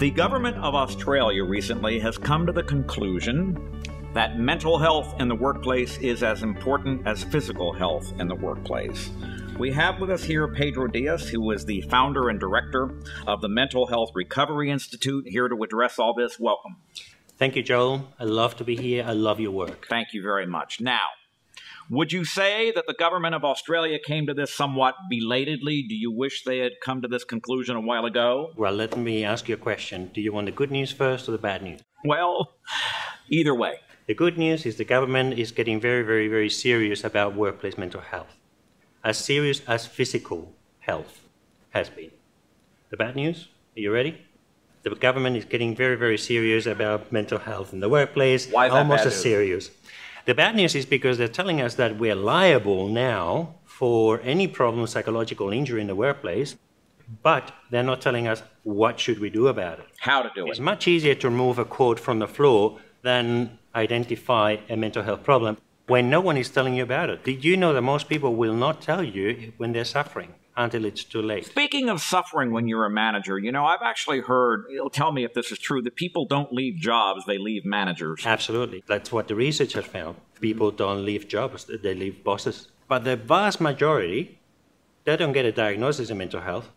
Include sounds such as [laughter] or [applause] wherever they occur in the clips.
The government of Australia recently has come to the conclusion that mental health in the workplace is as important as physical health in the workplace. We have with us here Pedro Diaz, who is the founder and director of the Mental Health Recovery Institute, here to address all this. Welcome. Thank you, Joel. I love to be here. I love your work. Thank you very much. Now, would you say that the government of Australia came to this somewhat belatedly? Do you wish they had come to this conclusion a while ago? Well, let me ask you a question. Do you want the good news first or the bad news? Well, either way. The good news is the government is getting very, very, very serious about workplace mental health, as serious as physical health has been. The bad news? Are you ready? The government is getting very, very serious about mental health in the workplace. Why is that almost as serious. The bad news is because they're telling us that we're liable now for any problem, psychological injury in the workplace, but they're not telling us what should we do about it. How to do it. It's much easier to remove a quote from the floor than identify a mental health problem when no one is telling you about it. Did you know that most people will not tell you when they're suffering until it's too late? Speaking of suffering when you're a manager, you know, I've actually heard, you'll tell me if this is true, that people don't leave jobs, they leave managers. Absolutely. That's what the research has found. People don't leave jobs, they leave bosses. But the vast majority, they don't get a diagnosis of mental health.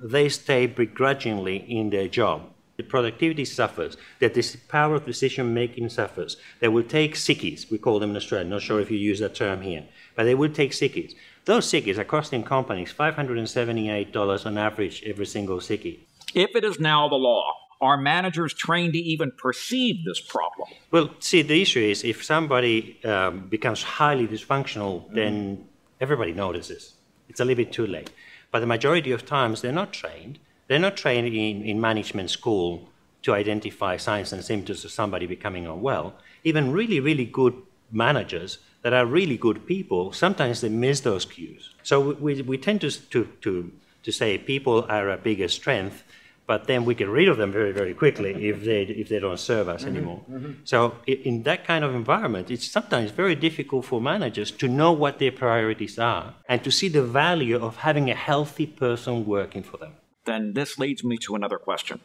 They stay begrudgingly in their job. The productivity suffers, that this power of decision making suffers. They will take sickies, we call them in Australia, not sure if you use that term here, but they will take sickies. Those sickies are costing companies $578 on average every single sickie. If it is now the law, are managers trained to even perceive this problem? Well, see, the issue is if somebody um, becomes highly dysfunctional, then everybody notices. It's a little bit too late. But the majority of times, they're not trained. They're not trained in, in management school to identify signs and symptoms of somebody becoming unwell. Even really, really good managers that are really good people, sometimes they miss those cues. So we, we tend to, to, to, to say people are a bigger strength, but then we get rid of them very, very quickly [laughs] if they, if they don't serve us anymore. So in that kind of environment, it's sometimes very difficult for managers to know what their priorities are and to see the value of having a healthy person working for them. Then this leads me to another question.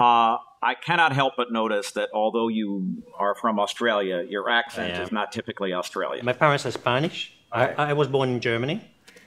Uh, I cannot help but notice that although you are from Australia, your accent is not typically Australian. My parents are Spanish. I, I was born in Germany,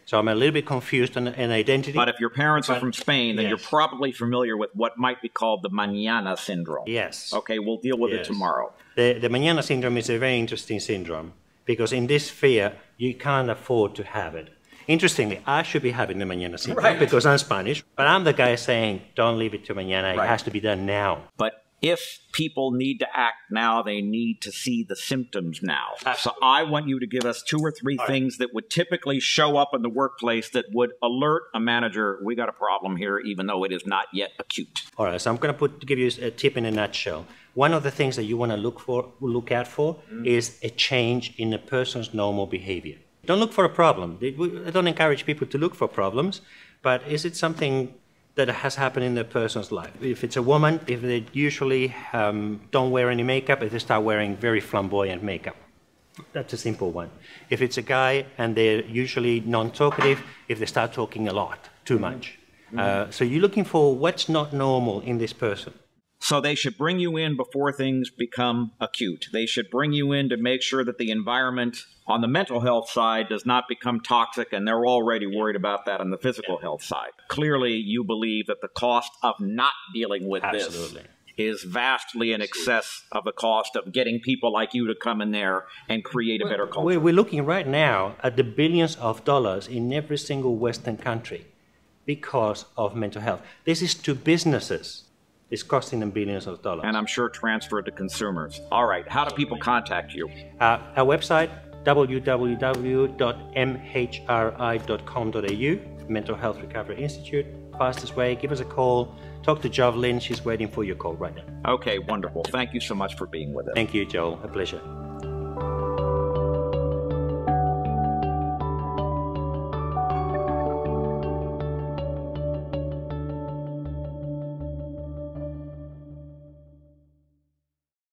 so I'm a little bit confused on an identity. But if your parents are from Spain, then Yes. you're probably familiar with what might be called the mañana syndrome. yes. Okay, we'll deal with it tomorrow. The, the Mañana syndrome is a very interesting syndrome because in this sphere, you can't afford to have it. Interestingly, I should be having the Mañana syndrome Right. because I'm Spanish, but I'm the guy saying, don't leave it to Mañana, Right. it has to be done now. But if people need to act now, they need to see the symptoms now. So I want you to give us two or three things that would typically show up in the workplace that would alert a manager, we got a problem here, even though it is not yet acute. All right, so I'm going to put give you a tip in a nutshell. One of the things that you want to look for, look out for, mm. is a change in a person's normal behavior. Don't look for a problem. I don't encourage people to look for problems, but is it something that has happened in the person's life? If it's a woman, if they usually um, don't wear any makeup, if they start wearing very flamboyant makeup, that's a simple one. If it's a guy and they're usually non-talkative, if they start talking a lot, too much. Uh, so you're looking for what's not normal in this person. So they should bring you in before things become acute. They should bring you in to make sure that the environment on the mental health side does not become toxic, and they're already worried about that on the physical health side. Clearly, you believe that the cost of not dealing with Absolutely. this is vastly in excess of the cost of getting people like you to come in there and create a better culture. We're, we're looking right now at the billions of dollars in every single Western country because of mental health. This is to businesses. It's costing them billions of dollars. and I'm sure transferred to consumers. All right, how do people contact you? Uh, our website, www.mhri.com.au, Mental Health Recovery Institute. Fastest way, give us a call. Talk to Jovelyn. She's waiting for your call right now. Okay, wonderful. Thank you so much for being with us. Thank you, Joel. A pleasure.